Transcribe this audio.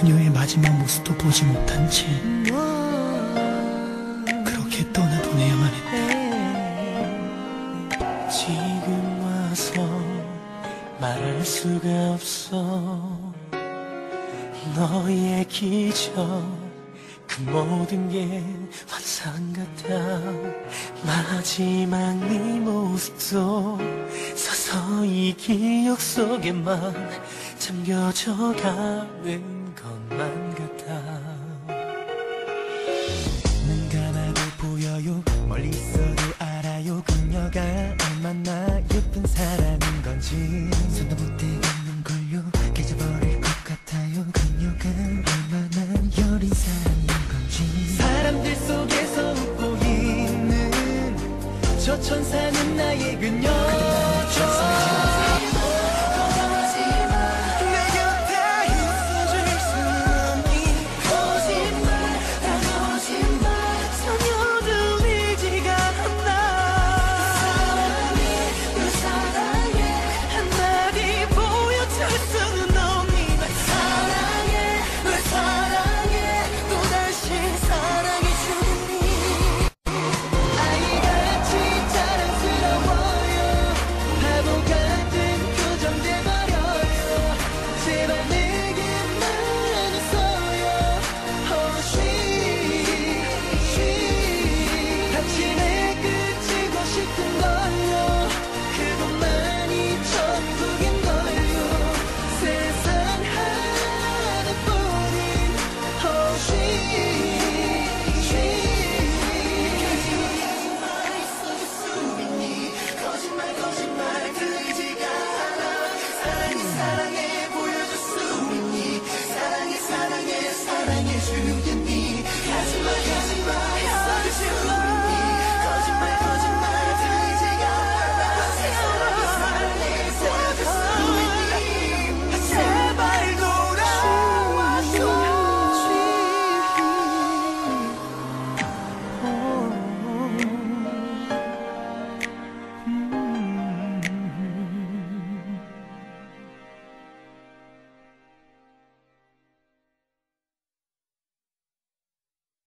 그녀의 마지막 모습도 보지 못한 채 그렇게 떠나보내야만 했다. 지금 와서 말할 수가 없어 너의 기적 그 모든 게 환상 같아. 마지막 네 모습도 서서히 기억 속에만 잠겨져 가는 것만 저 천사는 나의 그녀